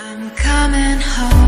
I'm coming home.